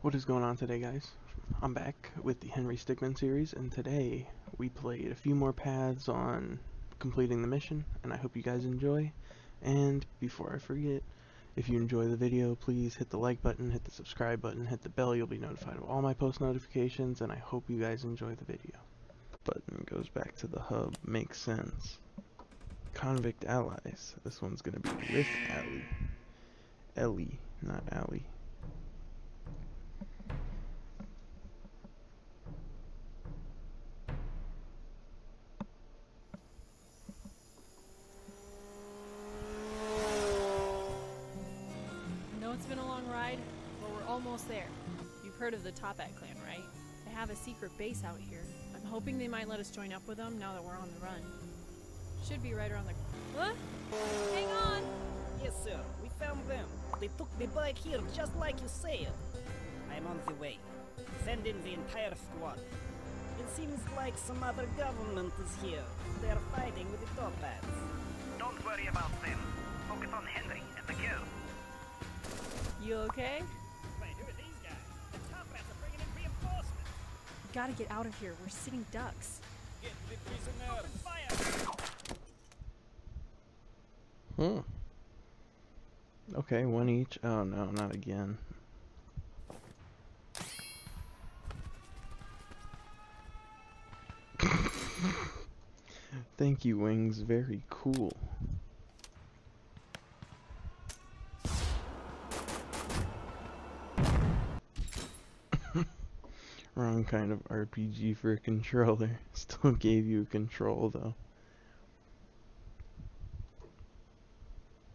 What is going on today, guys? I'm back with the Henry Stickmin series, and today we played a few more paths on completing the mission, and I hope you guys enjoy. And before I forget, if you enjoy the video, please hit the like button, hit the subscribe button, hit the bell, you'll be notified of all my post notifications, and I hope you guys enjoy the video. Button goes back to the hub, makes sense. Convict allies. This one's gonna be with Ellie. Ellie, not Allie. Heard of the Toppat clan, right? They have a secret base out here. I'm hoping they might let us join up with them now that we're on the run. Should be right around the. What? Hang on! Yes, sir. We found them. They took me back here just like you said. I'm on the way. Send in the entire squad. It seems like some other government is here. They are fighting with the Toppats. Don't worry about them. Focus on Henry and the girl. You okay? Gotta get out of here. We're sitting ducks. Get the! Hmm. Okay, one each. Oh no, not again. Thank you, Wings. Very cool. Wrong kind of RPG for a controller. Still gave you control though.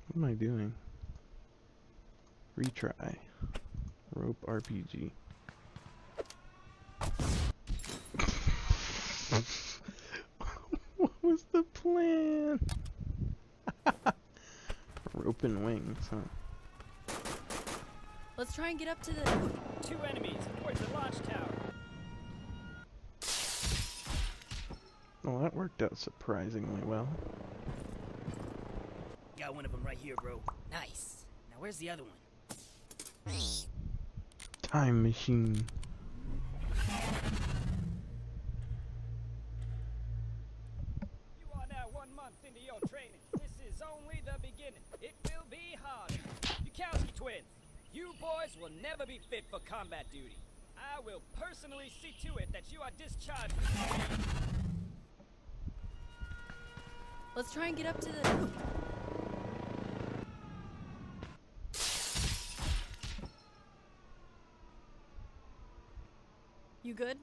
What am I doing? Retry. Rope RPG. what was the plan? Rope and wings, huh? Let's try and get up to the. Two enemies towards the launch tower. Well, that worked out surprisingly well. Got one of them right here, bro. Nice. Now where's the other one? Time machine. You are now one month into your training. This is only the beginning. It will be hard. Yukowski twins, you boys will never be fit for combat duty. I will personally see to it that you are discharged. Let's try and get up to the. You good?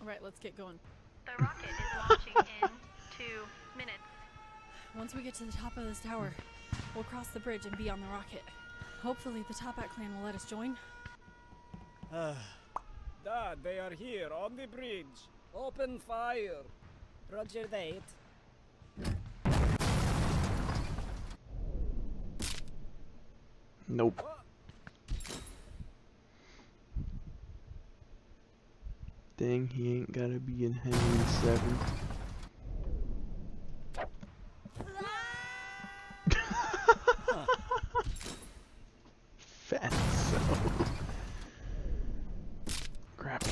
Alright, let's get going. The rocket is launching in two minutes. Once we get to the top of this tower, we'll cross the bridge and be on the rocket. Hopefully, the Toppat clan will let us join. Ah, Dad, they are here on the bridge. Open fire. Roger that. Nope. Dang, he ain't gotta be in Henry 7. Fat so. Crap.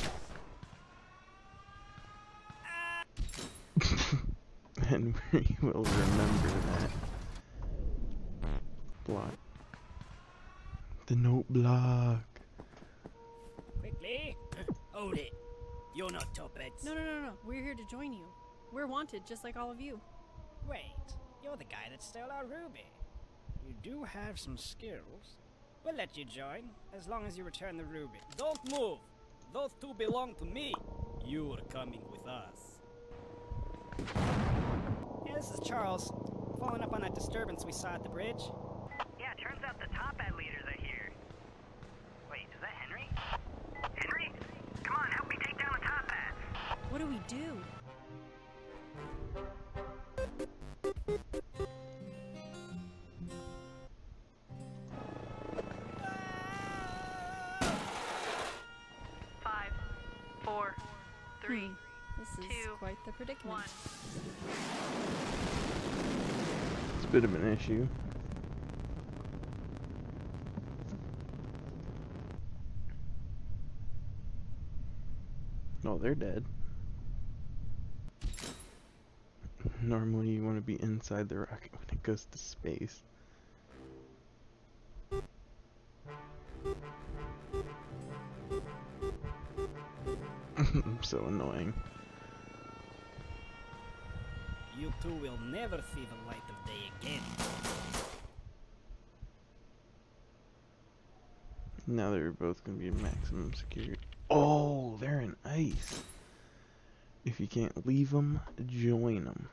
and we will remember that. Block. The note block. Quickly. Hold it. You're not Toppats. No, no, no, no. We're here to join you. We're wanted, just like all of you. Wait. You're the guy that stole our ruby. You do have some skills. We'll let you join, as long as you return the ruby. Don't move! Those two belong to me. You're coming with us. Yeah, this is Charles. Following up on that disturbance we saw at the bridge. Yeah, turns out the Toppat leaders are here. Wait, is that Henry? Henry? Come on, help me take down the Toppats. What do we? Five, four, three, Hmm, This is two, quite the predicament. one. It's a bit of an issue. Oh, they're dead. Normally you want to be inside the rocket when it goes to space. so annoying. You two will never see the light of day again. Now they're both gonna be in maximum security. Oh, they're in ice. If you can't leave them, join them.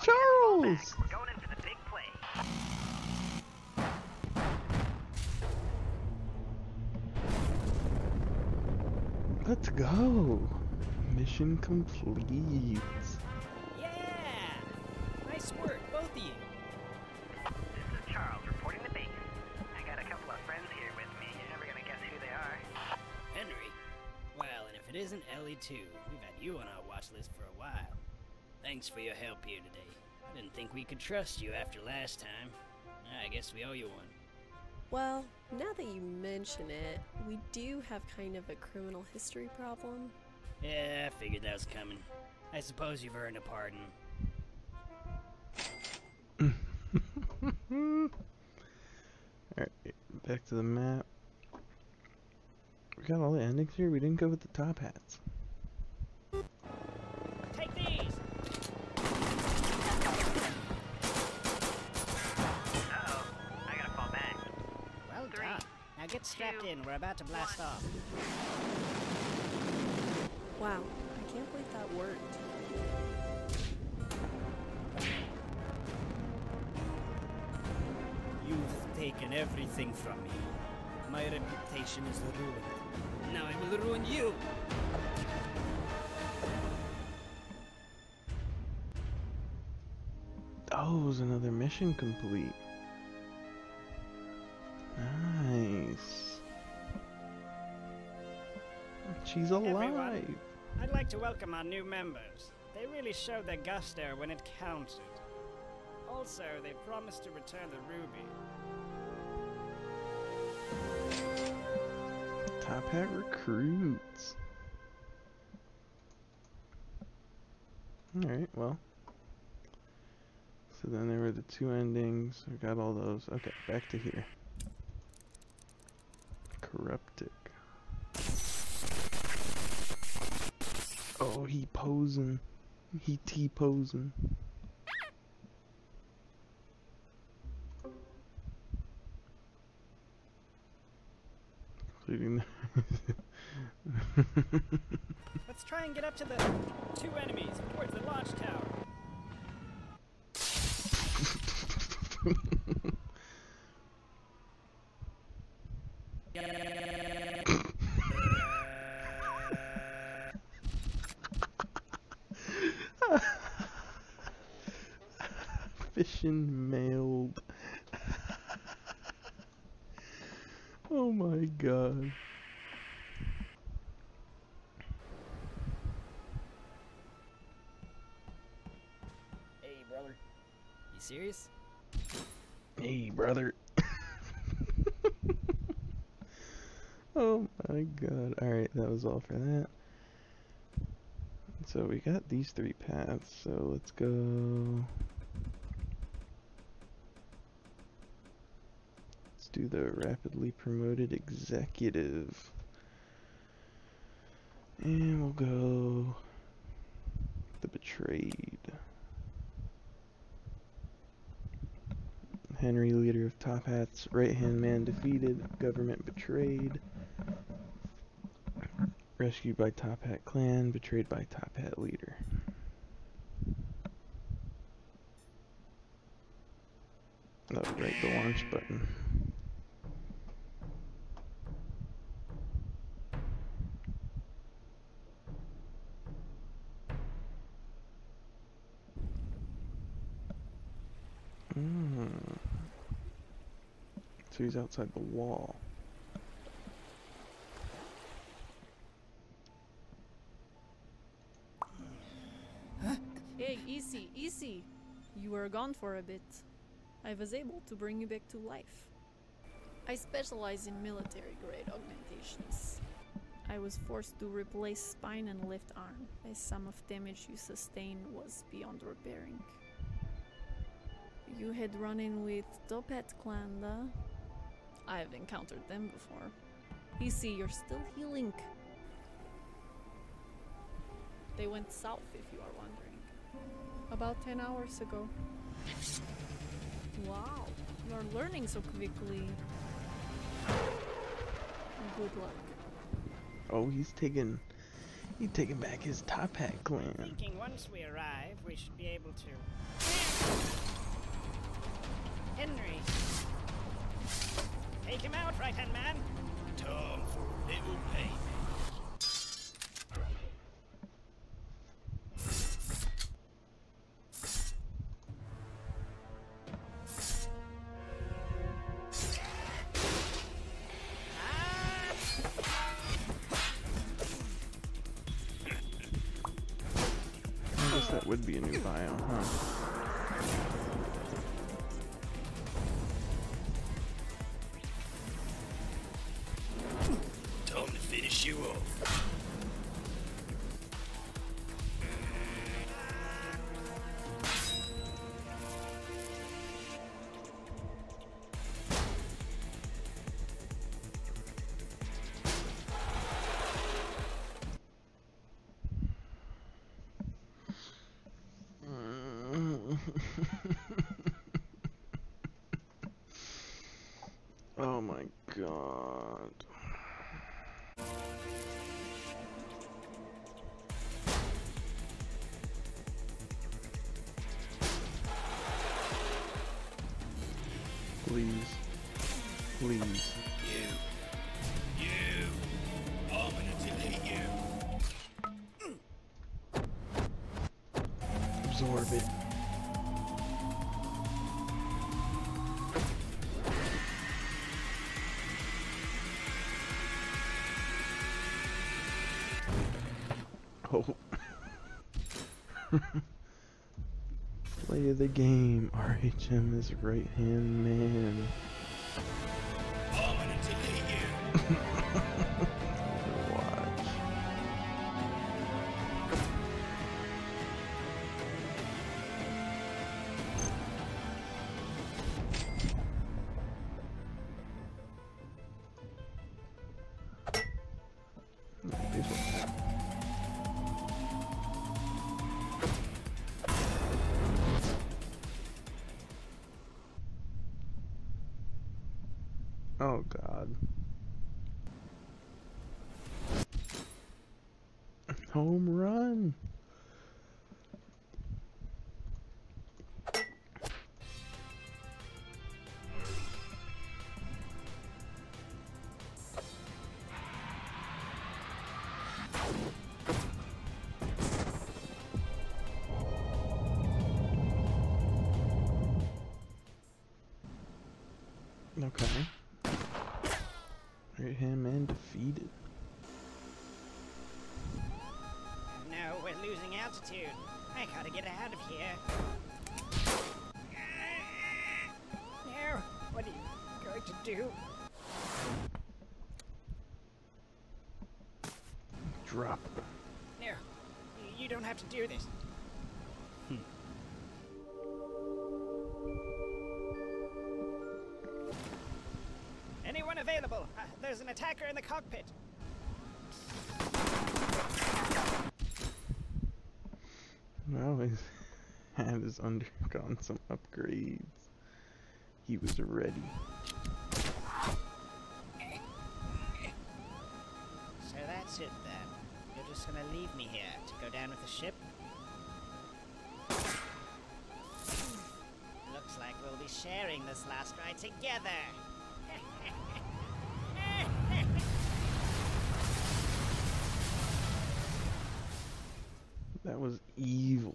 Play. Let's go. Mission complete. Yeah! Nice work, both of you. This is Charles reporting the base. I got a couple of friends here with me. You're never gonna guess who they are. Henry. Well, and if it isn't Ellie too, we've had you on our watch list for a while. Thanks for your help here today. I didn't think we could trust you after last time. I guess we owe you one. Well, now that you mention it, we do have kind of a criminal history problem. Yeah, I figured that was coming. I suppose you've earned a pardon. Alright, back to the map. We got all the endings here. We didn't go with the top hats. Now get strapped two, in. We're about to blast one. off. Wow, I can't believe that worked. You've taken everything from me. My reputation is ruined. Now I will ruin you! Oh, it was another mission complete. She's alive. Everyone. I'd like to welcome our new members. They really showed their gusto when it counted. Also, they promised to return the ruby. Top Hat recruits. Alright, well. So then there were the two endings. We got all those. Okay, back to here. Corruptic. Oh, he posing. He T-posing. Including Let's try and get up to the two enemies towards the launch tower. oh my god. Hey, brother. You serious? Hey, brother. oh my god. Alright, that was all for that. So we got these three paths, so let's go. Do the rapidly promoted executive. And we'll go the betrayed. Henry, leader of Top Hats, right hand man defeated, government betrayed. Rescued by Top Hat clan, betrayed by Top Hat leader. Oh, right, the launch button. Mm. So he's outside the wall. Hey, easy, easy. You were gone for a bit. I was able to bring you back to life. I specialize in military grade augmentations. I was forced to replace spine and left arm, as some of damage you sustained was beyond repairing. You had run in with Toppat Klanda. I've encountered them before. You see, you're still healing. They went south, if you are wondering. About 10 hours ago. Wow, you are learning so quickly. Good luck. Oh, he's taking he's taking back his top hat clan. Thinking once we arrive, we should be able to. Henry! Take him out, right hand man! Time for a little payment. I guess that would be a new biome, huh? Please. Please. You. You. I'm gonna delete you. Absorb it. Play of the game. RHM is right hand man. Home run. Losing altitude. I gotta get out of here. No, what are you going to do? Drop. No, you don't have to do this. Anyone available? Uh, there's an attacker in the cockpit. Well, his hand has undergone some upgrades. He was ready. So that's it then. You're just gonna leave me here to go down with the ship? Looks like we'll be sharing this last ride together. That was evil.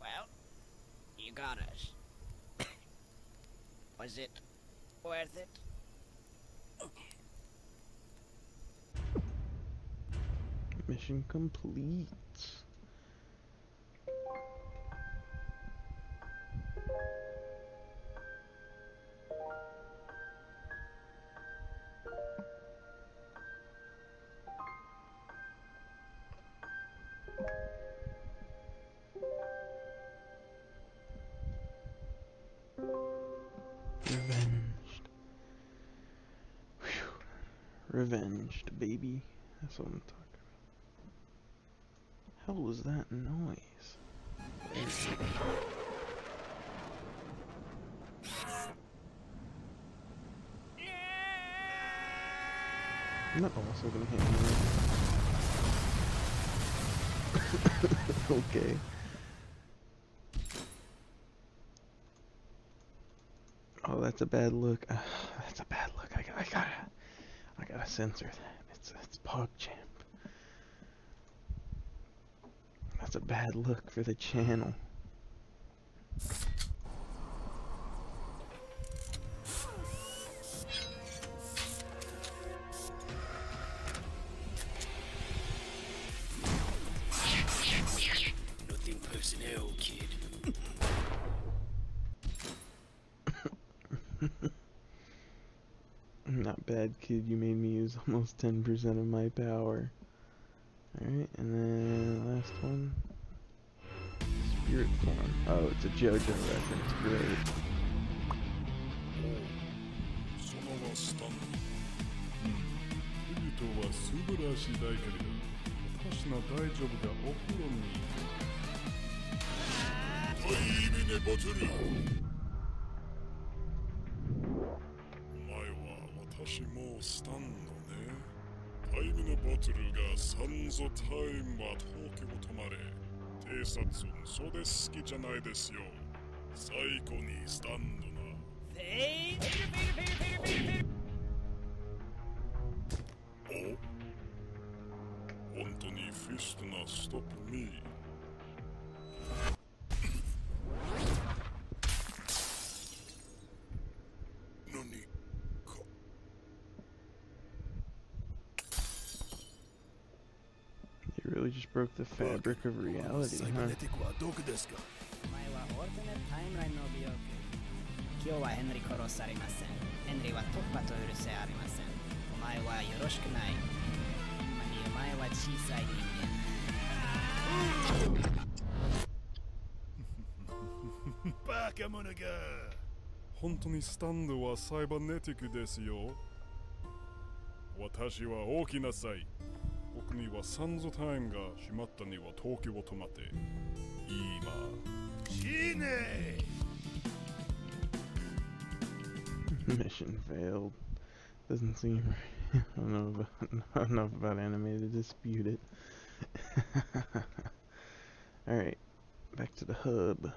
well, you got us. Was it worth it? Mission complete. Baby. That's what I'm talking about. Hell was that noise? I'm not also gonna hit you. okay. Oh, that's a bad look. Uh, that's a bad look. I, I gotta, I gotta censor that. PogChamp. That's a bad look for the channel. Almost 10% of my power. Alright, and then last one. Spirit form. Oh, it's a JoJo reference. Great. するがさんぞタイムは東京止まれ偵察そ好きじゃないですよ。最にスタンドな。フェイフェイフェイフェイフェイフェイフェイお？本当にフィストなストップミー。ラインの美容師今日はヘンリー殺されません。ヘンリーは突破と許せありません。お前はよろしくない。今にお前は小さい人バカ者が本当にスタンドはサイバネティックですよ私は大きなさい僕 にはサンズタイムが閉まったには東京を止まって今死ね Mission failed. Doesn't seem right. I don't know about I don't know about anime to dispute it. Alright, back to the hub.